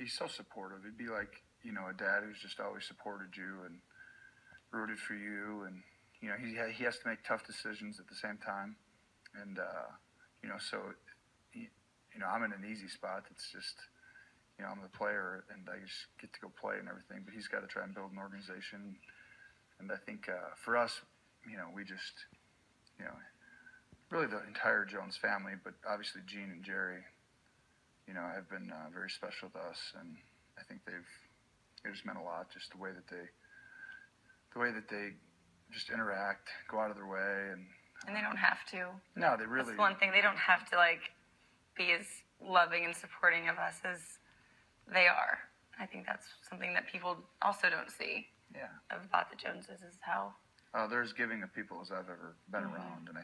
he's so supportive. He'd be like, you know, a dad who's just always supported you and rooted for you, and you know, he he has to make tough decisions at the same time, and uh, you know, so he, you know, I'm in an easy spot. It's just, you know, I'm the player, and I just get to go play and everything. But he's got to try and build an organization, and I think uh, for us, you know, we just, you know, really the entire Jones family, but obviously Gene and Jerry, you know, have been uh, very special to us, and I think they've it just meant a lot. Just the way that they, the way that they just interact, go out of their way, and And they don't have to. no, they really. That's one thing. They don't have to like be as loving and supporting of us as they are. I think that's something that people also don't see Yeah, about the Joneses is how uh, they're as giving of people as I've ever been around, and I